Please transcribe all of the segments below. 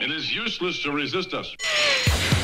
It is useless to resist us.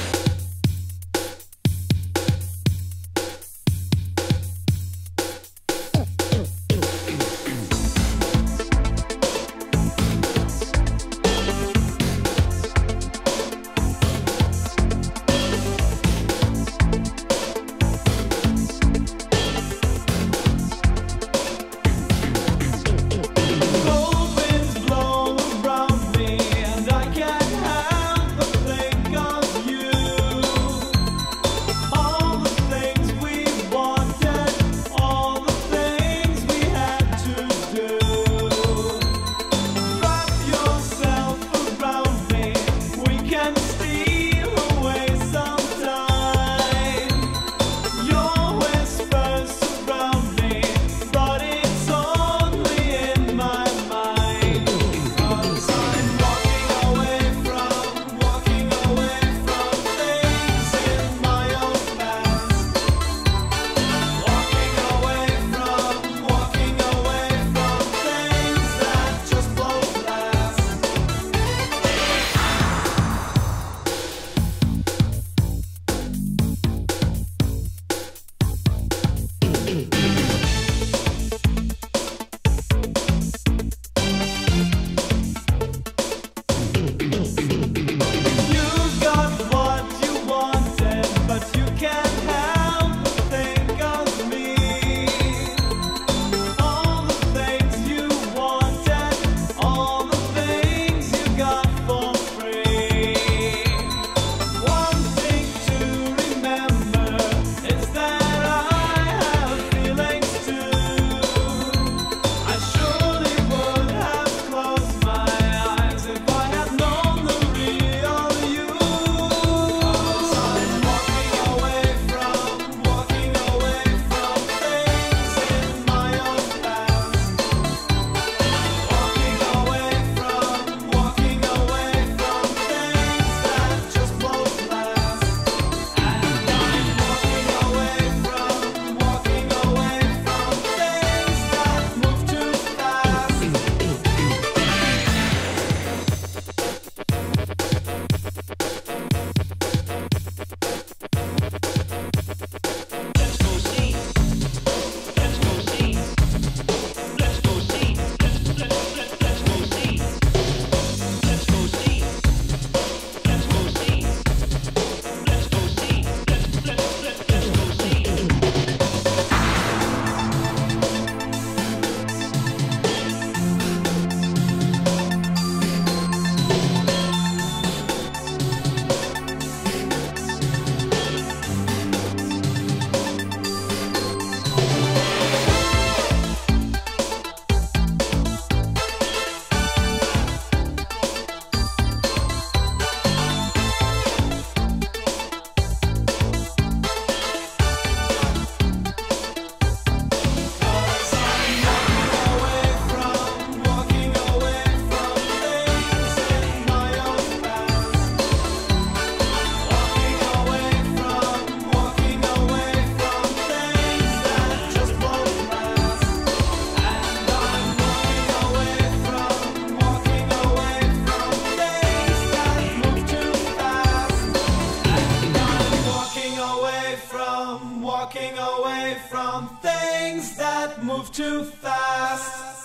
things that move too fast.